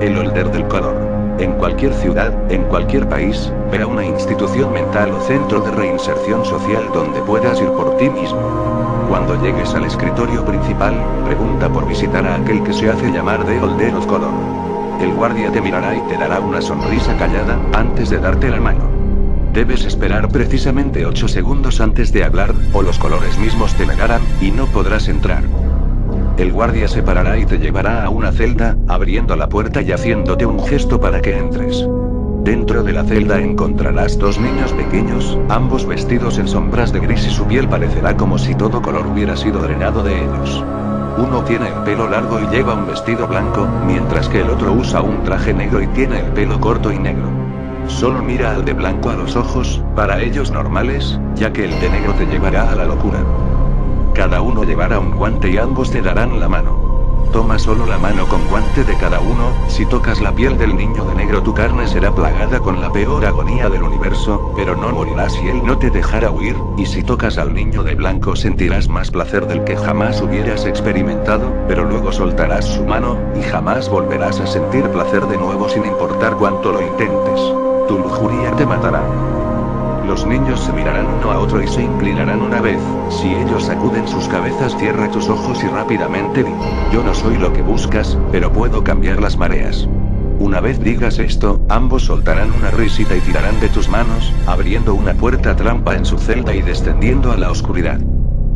El holder del color. En cualquier ciudad, en cualquier país, ve a una institución mental o centro de reinserción social donde puedas ir por ti mismo. Cuando llegues al escritorio principal, pregunta por visitar a aquel que se hace llamar de Holder of Color. El guardia te mirará y te dará una sonrisa callada, antes de darte la mano. Debes esperar precisamente 8 segundos antes de hablar, o los colores mismos te negarán, y no podrás entrar. El guardia se parará y te llevará a una celda, abriendo la puerta y haciéndote un gesto para que entres. Dentro de la celda encontrarás dos niños pequeños, ambos vestidos en sombras de gris y su piel parecerá como si todo color hubiera sido drenado de ellos. Uno tiene el pelo largo y lleva un vestido blanco, mientras que el otro usa un traje negro y tiene el pelo corto y negro. Solo mira al de blanco a los ojos, para ellos normales, ya que el de negro te llevará a la locura. Cada uno llevará un guante y ambos te darán la mano. Toma solo la mano con guante de cada uno, si tocas la piel del niño de negro tu carne será plagada con la peor agonía del universo, pero no morirás si él no te dejara huir, y si tocas al niño de blanco sentirás más placer del que jamás hubieras experimentado, pero luego soltarás su mano, y jamás volverás a sentir placer de nuevo sin importar cuánto lo intentes. Tu lujuria te matará. Se mirarán uno a otro y se inclinarán una vez. Si ellos sacuden sus cabezas, cierra tus ojos y rápidamente di: Yo no soy lo que buscas, pero puedo cambiar las mareas. Una vez digas esto, ambos soltarán una risita y tirarán de tus manos, abriendo una puerta trampa en su celda y descendiendo a la oscuridad.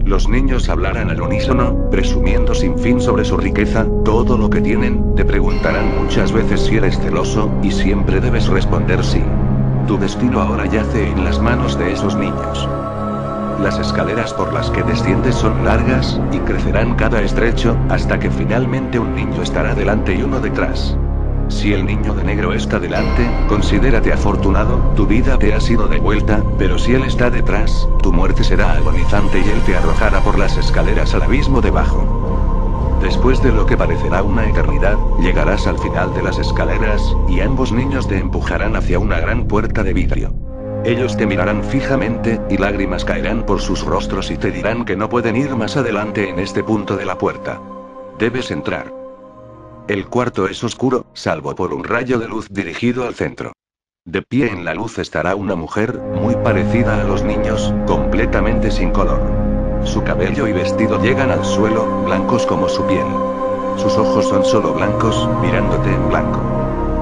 Los niños hablarán al unísono, presumiendo sin fin sobre su riqueza, todo lo que tienen, te preguntarán muchas veces si eres celoso, y siempre debes responder sí. Tu destino ahora yace en las manos de esos niños. Las escaleras por las que desciendes son largas, y crecerán cada estrecho, hasta que finalmente un niño estará delante y uno detrás. Si el niño de negro está delante, considérate afortunado, tu vida te ha sido devuelta, pero si él está detrás, tu muerte será agonizante y él te arrojará por las escaleras al abismo debajo. Después de lo que parecerá una eternidad, llegarás al final de las escaleras, y ambos niños te empujarán hacia una gran puerta de vidrio. Ellos te mirarán fijamente, y lágrimas caerán por sus rostros y te dirán que no pueden ir más adelante en este punto de la puerta. Debes entrar. El cuarto es oscuro, salvo por un rayo de luz dirigido al centro. De pie en la luz estará una mujer, muy parecida a los niños, completamente sin color. Su cabello y vestido llegan al suelo, blancos como su piel. Sus ojos son solo blancos, mirándote en blanco.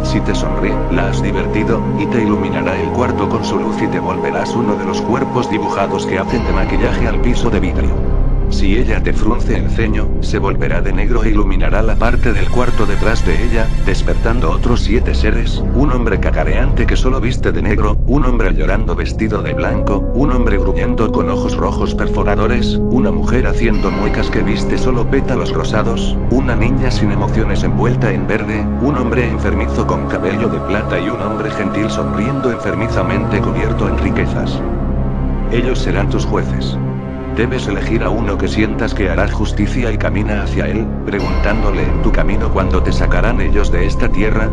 Si te sonríe, la has divertido, y te iluminará el cuarto con su luz y te volverás uno de los cuerpos dibujados que hacen de maquillaje al piso de vidrio. Si ella te frunce el ceño, se volverá de negro e iluminará la parte del cuarto detrás de ella, despertando otros siete seres, un hombre cacareante que solo viste de negro, un hombre llorando vestido de blanco, un hombre gruñendo rojos perforadores, una mujer haciendo muecas que viste solo pétalos rosados, una niña sin emociones envuelta en verde, un hombre enfermizo con cabello de plata y un hombre gentil sonriendo enfermizamente cubierto en riquezas. Ellos serán tus jueces. Debes elegir a uno que sientas que hará justicia y camina hacia él, preguntándole en tu camino cuándo te sacarán ellos de esta tierra.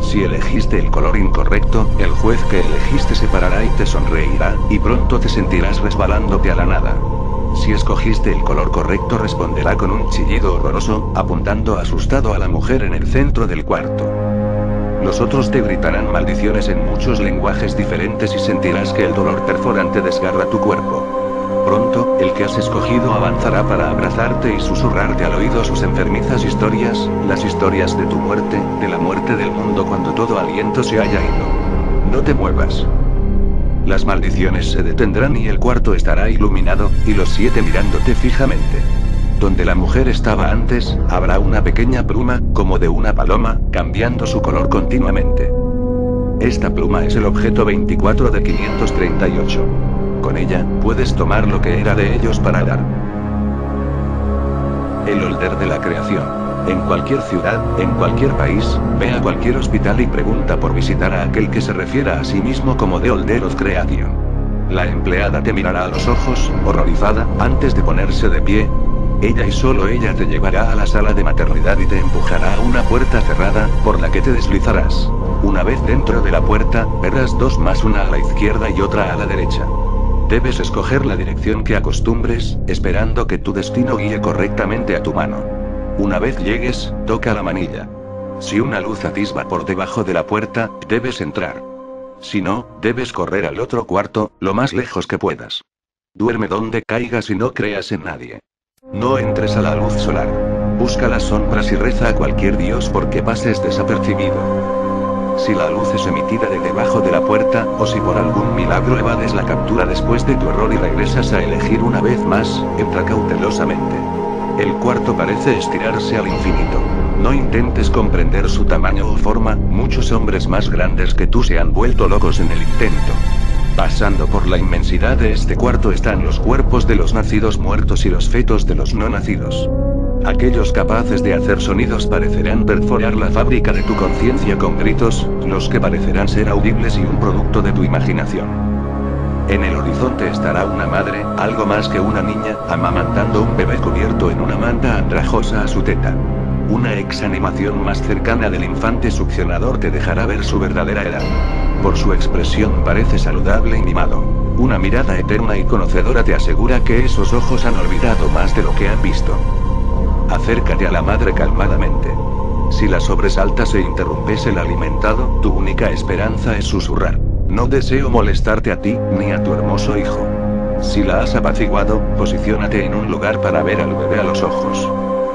Si elegiste el color incorrecto, el juez que elegiste se parará y te sonreirá, y pronto te sentirás resbalándote a la nada. Si escogiste el color correcto responderá con un chillido horroroso, apuntando asustado a la mujer en el centro del cuarto. Los otros te gritarán maldiciones en muchos lenguajes diferentes y sentirás que el dolor perforante desgarra tu cuerpo. Pronto, el que has escogido avanzará para abrazarte y susurrarte al oído sus enfermizas historias, las historias de tu muerte, de la muerte se haya ido. No te muevas. Las maldiciones se detendrán y el cuarto estará iluminado, y los siete mirándote fijamente. Donde la mujer estaba antes, habrá una pequeña pluma, como de una paloma, cambiando su color continuamente. Esta pluma es el objeto 24 de 538 con ella, puedes tomar lo que era de ellos para dar. El holder de la creación. En cualquier ciudad, en cualquier país, ve a cualquier hospital y pregunta por visitar a aquel que se refiera a sí mismo como The Holder of Creation. La empleada te mirará a los ojos, horrorizada, antes de ponerse de pie. Ella y solo ella te llevará a la sala de maternidad y te empujará a una puerta cerrada, por la que te deslizarás. Una vez dentro de la puerta, verás dos más una a la izquierda y otra a la derecha. Debes escoger la dirección que acostumbres, esperando que tu destino guíe correctamente a tu mano. Una vez llegues, toca la manilla. Si una luz atisba por debajo de la puerta, debes entrar. Si no, debes correr al otro cuarto, lo más lejos que puedas. Duerme donde caigas y no creas en nadie. No entres a la luz solar. Busca las sombras y reza a cualquier dios porque pases desapercibido. Si la luz es emitida de debajo de la puerta, o si por algún milagro evades la captura después de tu error y regresas a elegir una vez más, entra cautelosamente. El cuarto parece estirarse al infinito. No intentes comprender su tamaño o forma, muchos hombres más grandes que tú se han vuelto locos en el intento. Pasando por la inmensidad de este cuarto están los cuerpos de los nacidos muertos y los fetos de los no nacidos. Aquellos capaces de hacer sonidos parecerán perforar la fábrica de tu conciencia con gritos, los que parecerán ser audibles y un producto de tu imaginación. En el horizonte estará una madre, algo más que una niña, amamantando un bebé cubierto en una manta andrajosa a su teta. Una exanimación más cercana del infante succionador te dejará ver su verdadera edad. Por su expresión parece saludable y mimado. Una mirada eterna y conocedora te asegura que esos ojos han olvidado más de lo que han visto. Acércate a la madre calmadamente. Si la sobresaltas e interrumpes el alimentado, tu única esperanza es susurrar. No deseo molestarte a ti, ni a tu hermoso hijo. Si la has apaciguado, posiciónate en un lugar para ver al bebé a los ojos.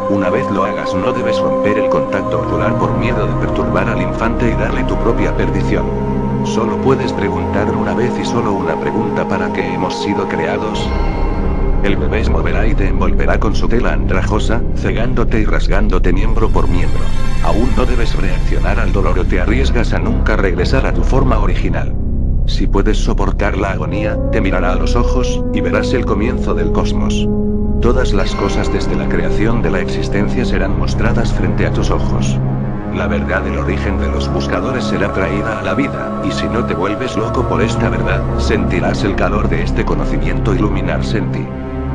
Una vez lo hagas no debes romper el contacto ocular por miedo de perturbar al infante y darle tu propia perdición. Solo puedes preguntar una vez y solo una pregunta para qué hemos sido creados. El bebé se moverá y te envolverá con su tela andrajosa, cegándote y rasgándote miembro por miembro. Aún no debes reaccionar al dolor o te arriesgas a nunca regresar a tu forma original. Si puedes soportar la agonía, te mirará a los ojos, y verás el comienzo del cosmos. Todas las cosas desde la creación de la existencia serán mostradas frente a tus ojos. La verdad del origen de los buscadores será traída a la vida, y si no te vuelves loco por esta verdad, sentirás el calor de este conocimiento iluminarse en ti.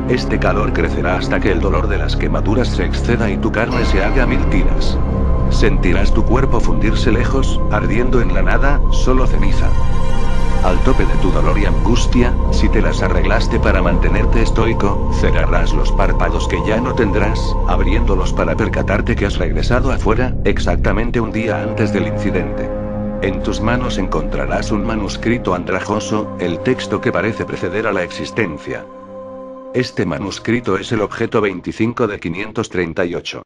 Este calor crecerá hasta que el dolor de las quemaduras se exceda y tu carne se haga mil tiras. Sentirás tu cuerpo fundirse lejos, ardiendo en la nada, solo ceniza. Al tope de tu dolor y angustia, si te las arreglaste para mantenerte estoico, cerrarás los párpados que ya no tendrás, abriéndolos para percatarte que has regresado afuera, exactamente un día antes del incidente. En tus manos encontrarás un manuscrito andrajoso, el texto que parece preceder a la existencia. Este manuscrito es el objeto 25 de 538.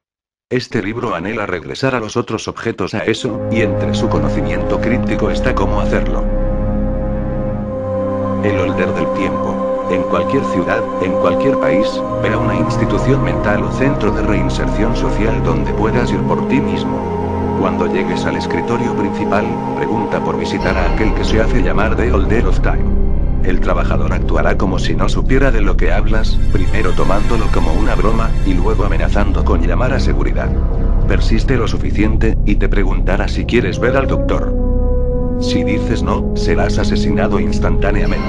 Este libro anhela regresar a los otros objetos a eso, y entre su conocimiento críptico está cómo hacerlo. El holder del tiempo. En cualquier ciudad, en cualquier país, vea una institución mental o centro de reinserción social donde puedas ir por ti mismo. Cuando llegues al escritorio principal, pregunta por visitar a aquel que se hace llamar The Holder of Time. El trabajador actuará como si no supiera de lo que hablas, primero tomándolo como una broma, y luego amenazando con llamar a seguridad. Persiste lo suficiente, y te preguntará si quieres ver al doctor. Si dices no, serás asesinado instantáneamente.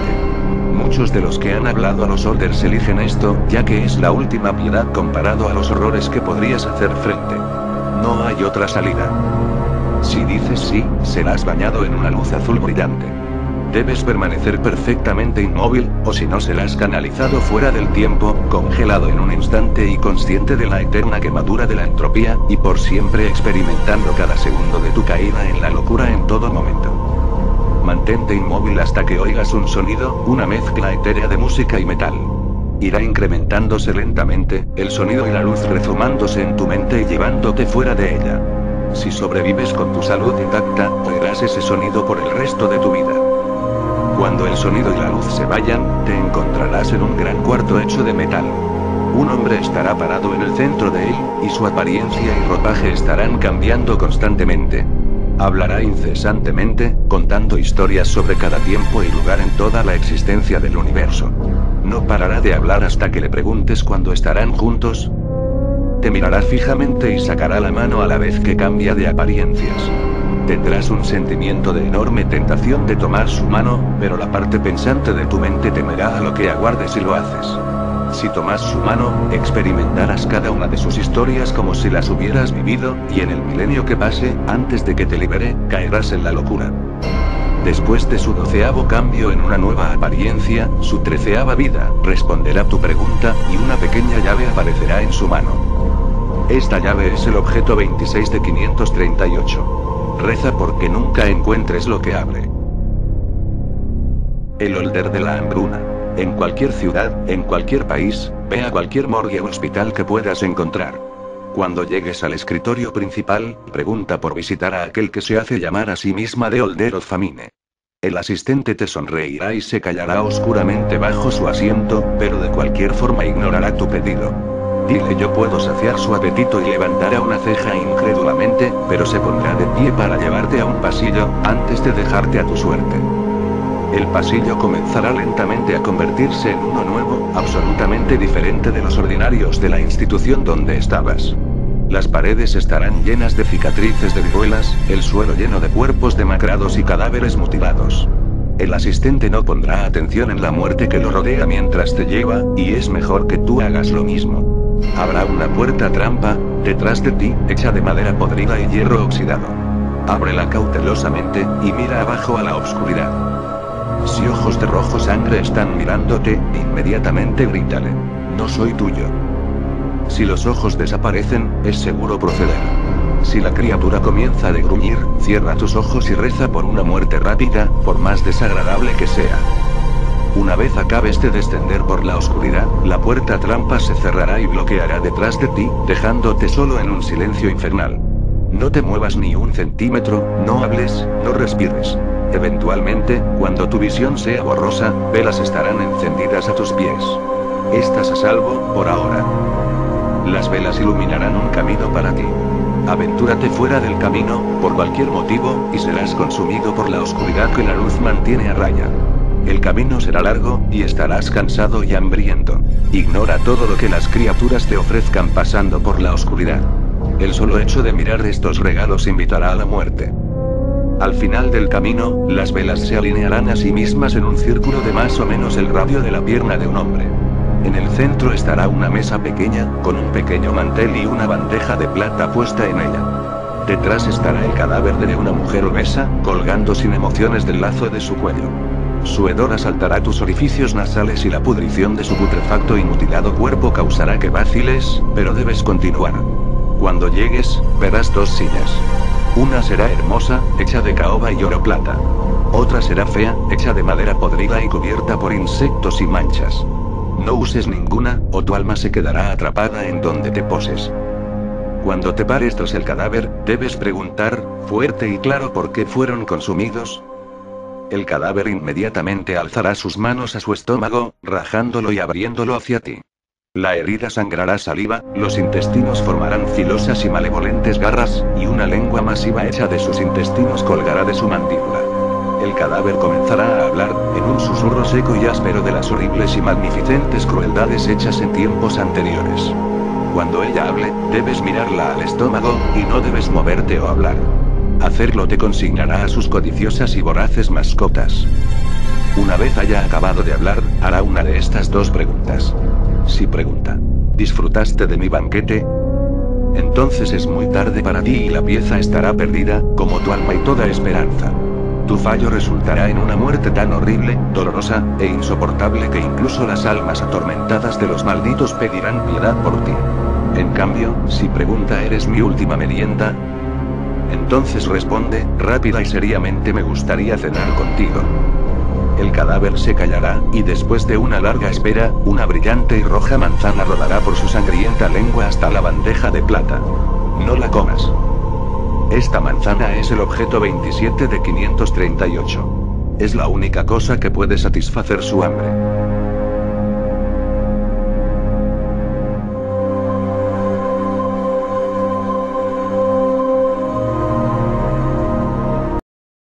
Muchos de los que han hablado a los orders eligen esto, ya que es la última piedad comparado a los horrores que podrías hacer frente. No hay otra salida. Si dices sí, serás bañado en una luz azul brillante. Debes permanecer perfectamente inmóvil, o si no serás canalizado fuera del tiempo, congelado en un instante y consciente de la eterna quemadura de la entropía, y por siempre experimentando cada segundo de tu caída en la locura en todo momento. Mantente inmóvil hasta que oigas un sonido, una mezcla etérea de música y metal. Irá incrementándose lentamente, el sonido y la luz rezumándose en tu mente y llevándote fuera de ella. Si sobrevives con tu salud intacta, oirás ese sonido por el resto de tu vida. Cuando el sonido y la luz se vayan, te encontrarás en un gran cuarto hecho de metal. Un hombre estará parado en el centro de él, y su apariencia y ropaje estarán cambiando constantemente. Hablará incesantemente, contando historias sobre cada tiempo y lugar en toda la existencia del universo. No parará de hablar hasta que le preguntes cuándo estarán juntos. Te mirará fijamente y sacará la mano a la vez que cambia de apariencias. Tendrás un sentimiento de enorme tentación de tomar su mano, pero la parte pensante de tu mente temerá a lo que aguardes si lo haces. Si tomas su mano, experimentarás cada una de sus historias como si las hubieras vivido, y en el milenio que pase, antes de que te libere, caerás en la locura. Después de su doceavo cambio en una nueva apariencia, su treceava vida, responderá tu pregunta, y una pequeña llave aparecerá en su mano. Esta llave es el objeto 26 de 538. Reza porque nunca encuentres lo que abre. El holder de la hambruna. En cualquier ciudad, en cualquier país, ve a cualquier morgue o hospital que puedas encontrar. Cuando llegues al escritorio principal, pregunta por visitar a aquel que se hace llamar a sí misma de Holder of Famine. El asistente te sonreirá y se callará oscuramente bajo su asiento, pero de cualquier forma ignorará tu pedido. Dile yo puedo saciar su apetito y levantará una ceja incrédulamente, pero se pondrá de pie para llevarte a un pasillo, antes de dejarte a tu suerte. El pasillo comenzará lentamente a convertirse en uno nuevo, absolutamente diferente de los ordinarios de la institución donde estabas. Las paredes estarán llenas de cicatrices de viruelas, el suelo lleno de cuerpos demacrados y cadáveres mutilados. El asistente no pondrá atención en la muerte que lo rodea mientras te lleva, y es mejor que tú hagas lo mismo. Habrá una puerta trampa, detrás de ti, hecha de madera podrida y hierro oxidado. Ábrela cautelosamente, y mira abajo a la oscuridad. Si ojos de rojo sangre están mirándote, inmediatamente grítale. No soy tuyo. Si los ojos desaparecen, es seguro proceder. Si la criatura comienza a degruñir, cierra tus ojos y reza por una muerte rápida, por más desagradable que sea. Una vez acabes de descender por la oscuridad, la puerta trampa se cerrará y bloqueará detrás de ti, dejándote solo en un silencio infernal. No te muevas ni un centímetro, no hables, no respires. Eventualmente, cuando tu visión sea borrosa, velas estarán encendidas a tus pies. Estás a salvo, por ahora. Las velas iluminarán un camino para ti. Aventúrate fuera del camino, por cualquier motivo, y serás consumido por la oscuridad que la luz mantiene a raya. El camino será largo, y estarás cansado y hambriento. Ignora todo lo que las criaturas te ofrezcan pasando por la oscuridad. El solo hecho de mirar estos regalos invitará a la muerte. Al final del camino, las velas se alinearán a sí mismas en un círculo de más o menos el radio de la pierna de un hombre. En el centro estará una mesa pequeña, con un pequeño mantel y una bandeja de plata puesta en ella. Detrás estará el cadáver de una mujer obesa, colgando sin emociones del lazo de su cuello. Su hedor asaltará tus orificios nasales y la pudrición de su putrefacto y mutilado cuerpo causará que vaciles, pero debes continuar. Cuando llegues, verás dos sillas. Una será hermosa, hecha de caoba y oro plata. Otra será fea, hecha de madera podrida y cubierta por insectos y manchas. No uses ninguna, o tu alma se quedará atrapada en donde te poses. Cuando te pares tras el cadáver, debes preguntar, fuerte y claro por qué fueron consumidos. El cadáver inmediatamente alzará sus manos a su estómago, rajándolo y abriéndolo hacia ti. La herida sangrará saliva, los intestinos formarán filosas y malevolentes garras, y una lengua masiva hecha de sus intestinos colgará de su mandíbula. El cadáver comenzará a hablar, en un susurro seco y áspero de las horribles y magnificentes crueldades hechas en tiempos anteriores. Cuando ella hable, debes mirarla al estómago, y no debes moverte o hablar. Hacerlo te consignará a sus codiciosas y voraces mascotas. Una vez haya acabado de hablar, hará una de estas dos preguntas. Si pregunta, ¿disfrutaste de mi banquete? Entonces es muy tarde para ti y la pieza estará perdida, como tu alma y toda esperanza. Tu fallo resultará en una muerte tan horrible, dolorosa, e insoportable que incluso las almas atormentadas de los malditos pedirán piedad por ti. En cambio, si pregunta ¿eres mi última merienda? Entonces responde, rápida y seriamente me gustaría cenar contigo. El cadáver se callará, y después de una larga espera, una brillante y roja manzana rodará por su sangrienta lengua hasta la bandeja de plata. No la comas. Esta manzana es el objeto 27 de 538. Es la única cosa que puede satisfacer su hambre.